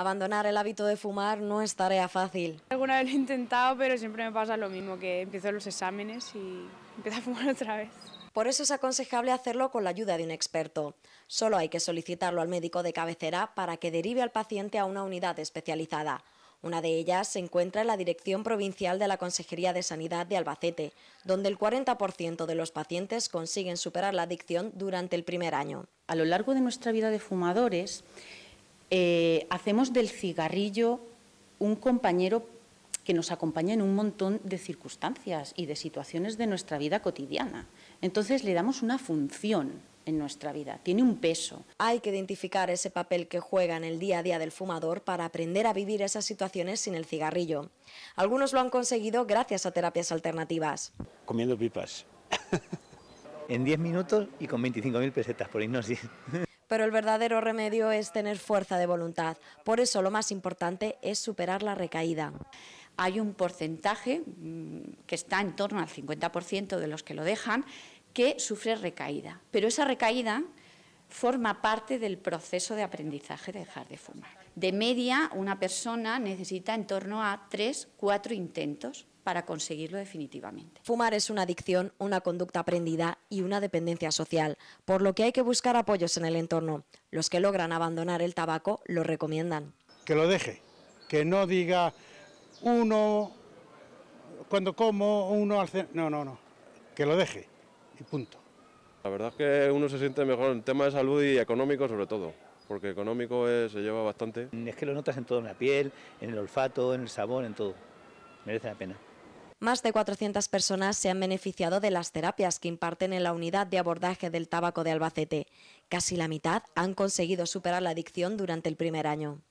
Abandonar el hábito de fumar no es tarea fácil. Alguna vez lo he intentado, pero siempre me pasa lo mismo, que empiezo los exámenes y empiezo a fumar otra vez. Por eso es aconsejable hacerlo con la ayuda de un experto. Solo hay que solicitarlo al médico de cabecera para que derive al paciente a una unidad especializada. Una de ellas se encuentra en la Dirección Provincial de la Consejería de Sanidad de Albacete, donde el 40% de los pacientes consiguen superar la adicción durante el primer año. A lo largo de nuestra vida de fumadores, eh, hacemos del cigarrillo un compañero que nos acompaña en un montón de circunstancias y de situaciones de nuestra vida cotidiana. Entonces le damos una función en nuestra vida, tiene un peso. Hay que identificar ese papel que juega en el día a día del fumador para aprender a vivir esas situaciones sin el cigarrillo. Algunos lo han conseguido gracias a terapias alternativas. Comiendo pipas. en 10 minutos y con 25.000 pesetas por hipnosis. Pero el verdadero remedio es tener fuerza de voluntad. Por eso lo más importante es superar la recaída hay un porcentaje mm, que está en torno al 50% de los que lo dejan que sufre recaída. Pero esa recaída forma parte del proceso de aprendizaje de dejar de fumar. De media, una persona necesita en torno a tres, cuatro intentos para conseguirlo definitivamente. Fumar es una adicción, una conducta aprendida y una dependencia social, por lo que hay que buscar apoyos en el entorno. Los que logran abandonar el tabaco lo recomiendan. Que lo deje, que no diga uno, cuando como, uno al No, no, no, que lo deje y punto. La verdad es que uno se siente mejor en tema de salud y económico sobre todo, porque económico se lleva bastante. Es que lo notas en todo, en la piel, en el olfato, en el sabor, en todo. Merece la pena. Más de 400 personas se han beneficiado de las terapias que imparten en la unidad de abordaje del tabaco de Albacete. Casi la mitad han conseguido superar la adicción durante el primer año.